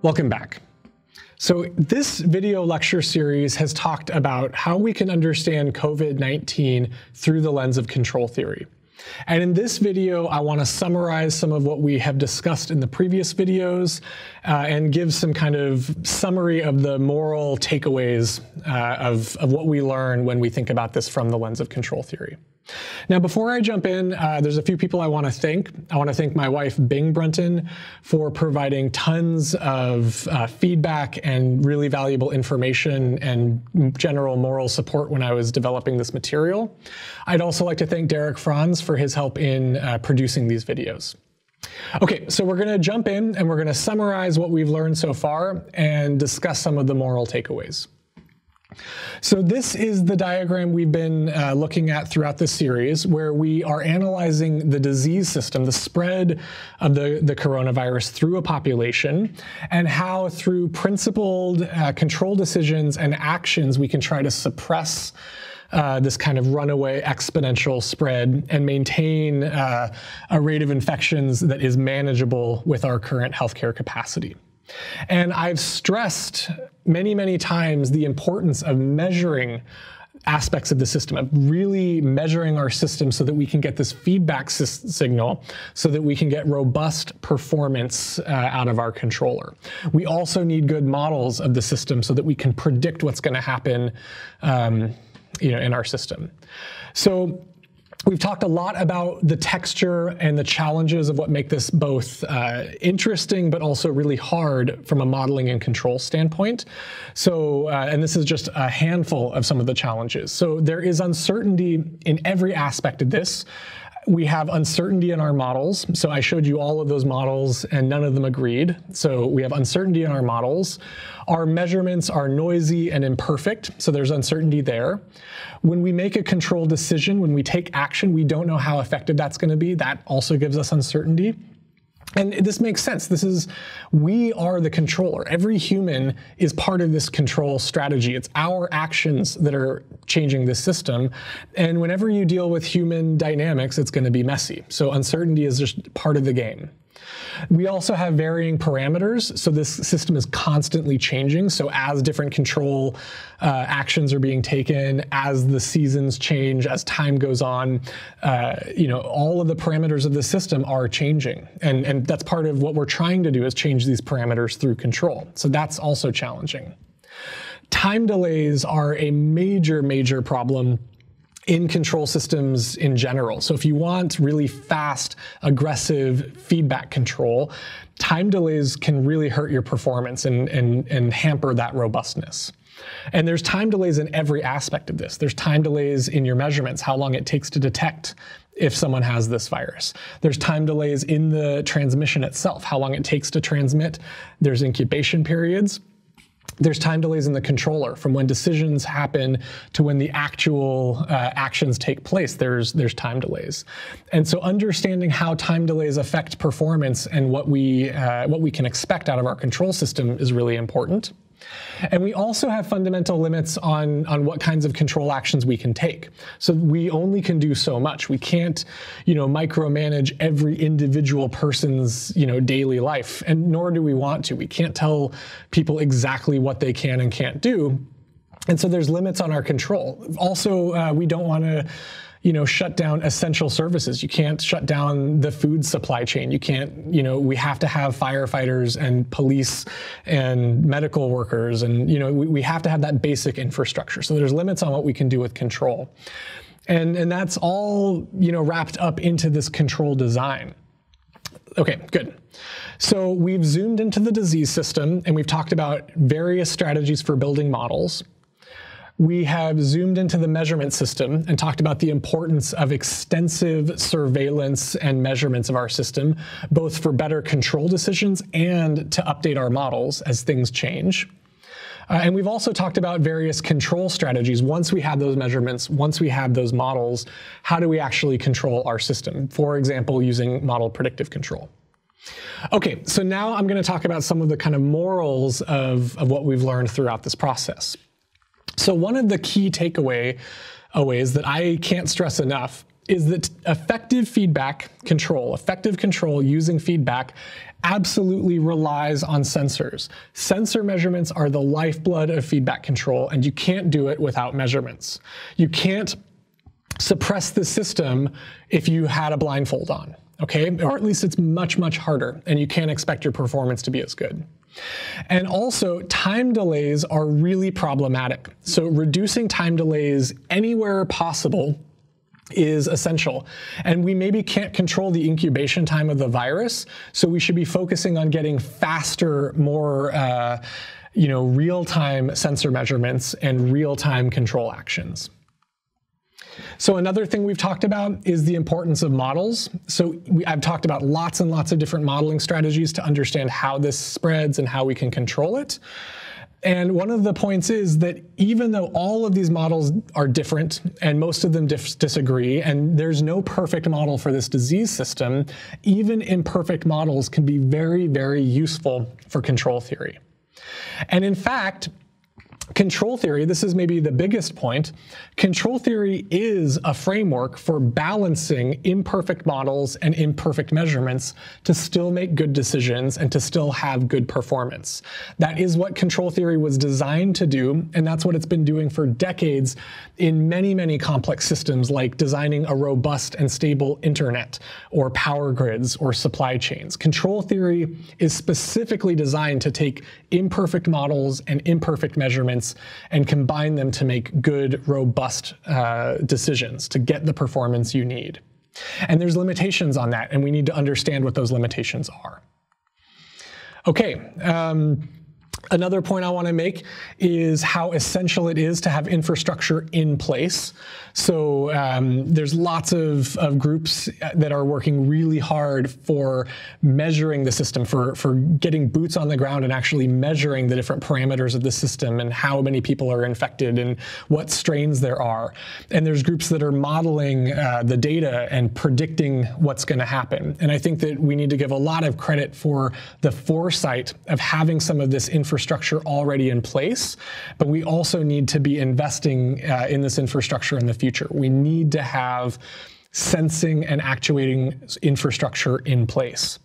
Welcome back. So this video lecture series has talked about how we can understand COVID-19 through the lens of control theory. And in this video, I want to summarize some of what we have discussed in the previous videos uh, and give some kind of summary of the moral takeaways uh, of, of what we learn when we think about this from the lens of control theory. Now, before I jump in, uh, there's a few people I want to thank. I want to thank my wife, Bing Brunton, for providing tons of uh, feedback and really valuable information and general moral support when I was developing this material. I'd also like to thank Derek Franz for his help in uh, producing these videos. Okay, so we're going to jump in and we're going to summarize what we've learned so far and discuss some of the moral takeaways. So this is the diagram we've been uh, looking at throughout this series where we are analyzing the disease system, the spread of the, the coronavirus through a population, and how through principled uh, control decisions and actions we can try to suppress uh, this kind of runaway exponential spread and maintain uh, a rate of infections that is manageable with our current healthcare capacity. And I've stressed many, many times the importance of measuring aspects of the system, of really measuring our system so that we can get this feedback signal so that we can get robust performance uh, out of our controller. We also need good models of the system so that we can predict what's going to happen um, you know, in our system. So We've talked a lot about the texture and the challenges of what make this both uh, interesting but also really hard from a modeling and control standpoint. So, uh, and this is just a handful of some of the challenges. So there is uncertainty in every aspect of this we have uncertainty in our models. So I showed you all of those models and none of them agreed. So we have uncertainty in our models. Our measurements are noisy and imperfect, so there's uncertainty there. When we make a control decision, when we take action, we don't know how effective that's going to be. That also gives us uncertainty. And this makes sense. This is, we are the controller. Every human is part of this control strategy. It's our actions that are changing this system. And whenever you deal with human dynamics, it's going to be messy. So uncertainty is just part of the game. We also have varying parameters, so this system is constantly changing. So as different control uh, actions are being taken, as the seasons change, as time goes on, uh, you know, all of the parameters of the system are changing, and and that's part of what we're trying to do is change these parameters through control. So that's also challenging. Time delays are a major, major problem in control systems in general. So if you want really fast, aggressive feedback control, time delays can really hurt your performance and, and, and hamper that robustness. And there's time delays in every aspect of this. There's time delays in your measurements, how long it takes to detect if someone has this virus. There's time delays in the transmission itself, how long it takes to transmit. There's incubation periods there's time delays in the controller from when decisions happen to when the actual uh, actions take place there's there's time delays. And so understanding how time delays affect performance and what we uh, what we can expect out of our control system is really important and we also have fundamental limits on, on what kinds of control actions we can take. So we only can do so much. We can't, you know, micromanage every individual person's, you know, daily life, and nor do we want to. We can't tell people exactly what they can and can't do. And so there's limits on our control. Also, uh, we don't want to you know, shut down essential services. You can't shut down the food supply chain. You can't, you know, we have to have firefighters and police and medical workers and, you know, we, we have to have that basic infrastructure. So there's limits on what we can do with control. And, and that's all, you know, wrapped up into this control design. Okay, good. So we've zoomed into the disease system and we've talked about various strategies for building models we have zoomed into the measurement system and talked about the importance of extensive surveillance and measurements of our system, both for better control decisions and to update our models as things change. Uh, and we've also talked about various control strategies. Once we have those measurements, once we have those models, how do we actually control our system? For example, using model predictive control. Okay, so now I'm going to talk about some of the kind of morals of, of what we've learned throughout this process. So one of the key takeaway ways that I can't stress enough is that effective feedback control, effective control using feedback absolutely relies on sensors. Sensor measurements are the lifeblood of feedback control, and you can't do it without measurements. You can't suppress the system if you had a blindfold on, okay? Or at least it's much, much harder, and you can't expect your performance to be as good. And also, time delays are really problematic. So reducing time delays anywhere possible is essential. And we maybe can't control the incubation time of the virus, so we should be focusing on getting faster, more uh, you know, real-time sensor measurements and real-time control actions. So another thing we've talked about is the importance of models. So we, I've talked about lots and lots of different modeling strategies to understand how this spreads and how we can control it. And one of the points is that even though all of these models are different and most of them disagree, and there's no perfect model for this disease system, even imperfect models can be very, very useful for control theory. And in fact, Control theory, this is maybe the biggest point, control theory is a framework for balancing imperfect models and imperfect measurements to still make good decisions and to still have good performance. That is what control theory was designed to do, and that's what it's been doing for decades in many, many complex systems like designing a robust and stable internet or power grids or supply chains. Control theory is specifically designed to take imperfect models and imperfect measurements and combine them to make good, robust uh, decisions to get the performance you need. And there's limitations on that, and we need to understand what those limitations are. Okay. Um, Another point I want to make is how essential it is to have infrastructure in place. So um, there's lots of, of groups that are working really hard for measuring the system, for, for getting boots on the ground and actually measuring the different parameters of the system and how many people are infected and what strains there are. And there's groups that are modeling uh, the data and predicting what's going to happen. And I think that we need to give a lot of credit for the foresight of having some of this infrastructure infrastructure already in place, but we also need to be investing uh, in this infrastructure in the future. We need to have sensing and actuating infrastructure in place.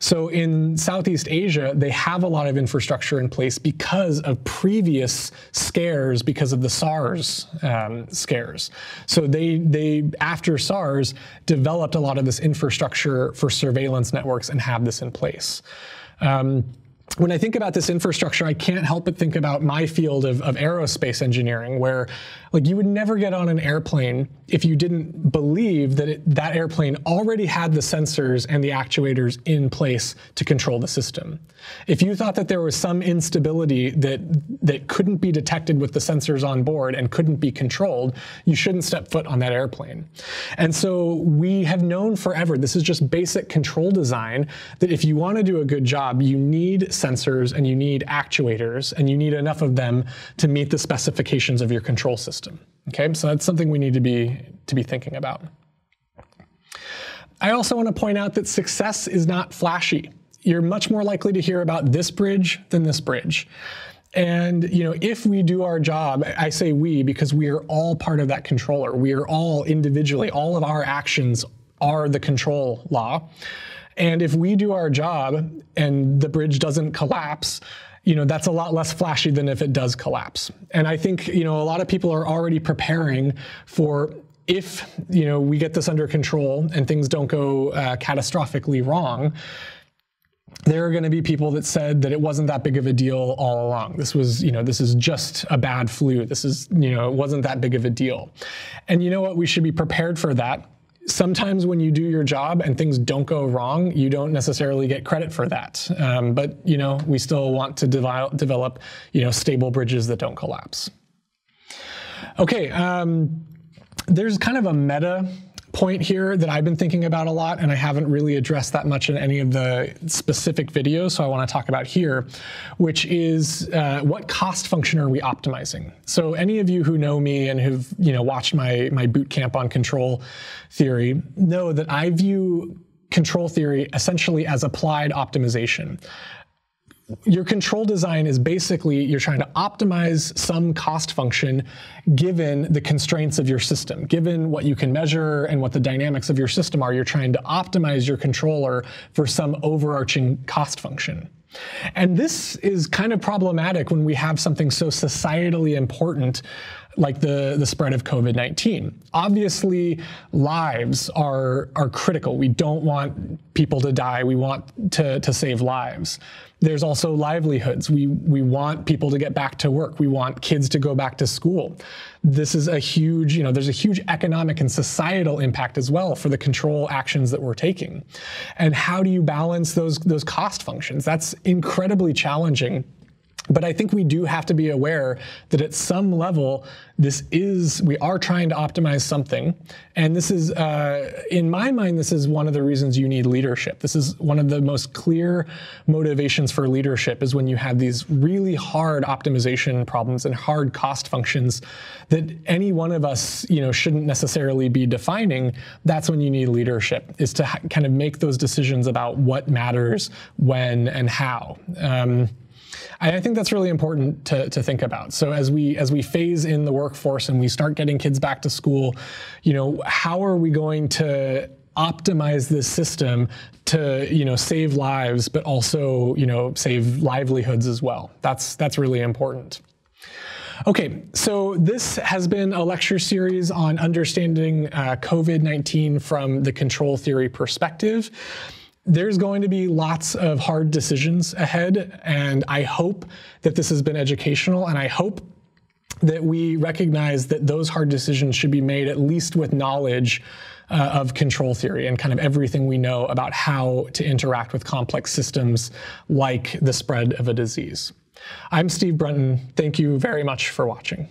So in Southeast Asia, they have a lot of infrastructure in place because of previous scares, because of the SARS um, scares. So they, they, after SARS, developed a lot of this infrastructure for surveillance networks and have this in place. Um, when I think about this infrastructure, I can't help but think about my field of, of, aerospace engineering, where like you would never get on an airplane if you didn't believe that it, that airplane already had the sensors and the actuators in place to control the system. If you thought that there was some instability that that couldn't be detected with the sensors on board and couldn't be controlled, you shouldn't step foot on that airplane. And so we have known forever, this is just basic control design, that if you want to do a good job, you need sensors and you need actuators and you need enough of them to meet the specifications of your control system. Okay, so that's something we need to be, to be thinking about. I also want to point out that success is not flashy. You're much more likely to hear about this bridge than this bridge. And you know, if we do our job, I say we because we are all part of that controller. We are all individually, all of our actions are the control law. And if we do our job and the bridge doesn't collapse, you know, that's a lot less flashy than if it does collapse. And I think, you know, a lot of people are already preparing for if, you know, we get this under control and things don't go uh, catastrophically wrong, there are going to be people that said that it wasn't that big of a deal all along. This was, you know, this is just a bad flu. This is, you know, it wasn't that big of a deal. And you know what? We should be prepared for that sometimes when you do your job and things don't go wrong, you don't necessarily get credit for that. Um, but you know, we still want to develop, develop you know, stable bridges that don't collapse. Okay, um, there's kind of a meta point here that I've been thinking about a lot, and I haven't really addressed that much in any of the specific videos, so I want to talk about here, which is uh, what cost function are we optimizing? So any of you who know me and have you know watched my my boot camp on control theory know that I view control theory essentially as applied optimization your control design is basically you're trying to optimize some cost function given the constraints of your system. Given what you can measure and what the dynamics of your system are, you're trying to optimize your controller for some overarching cost function. And this is kind of problematic when we have something so societally important like the, the spread of COVID-19. Obviously, lives are, are critical. We don't want people to die. We want to, to save lives. There's also livelihoods. We, we want people to get back to work. We want kids to go back to school. This is a huge, you know, there's a huge economic and societal impact as well for the control actions that we're taking. And how do you balance those, those cost functions? That's incredibly challenging but I think we do have to be aware that at some level, this is, we are trying to optimize something. And this is, uh, in my mind, this is one of the reasons you need leadership. This is one of the most clear motivations for leadership is when you have these really hard optimization problems and hard cost functions that any one of us, you know, shouldn't necessarily be defining. That's when you need leadership, is to kind of make those decisions about what matters, when, and how. Um, I think that's really important to, to think about. So as we as we phase in the workforce and we start getting kids back to school, you know, how are we going to optimize this system to you know save lives, but also you know save livelihoods as well? That's that's really important. Okay, so this has been a lecture series on understanding uh, COVID-19 from the control theory perspective there's going to be lots of hard decisions ahead, and I hope that this has been educational, and I hope that we recognize that those hard decisions should be made at least with knowledge uh, of control theory and kind of everything we know about how to interact with complex systems like the spread of a disease. I'm Steve Brunton. Thank you very much for watching.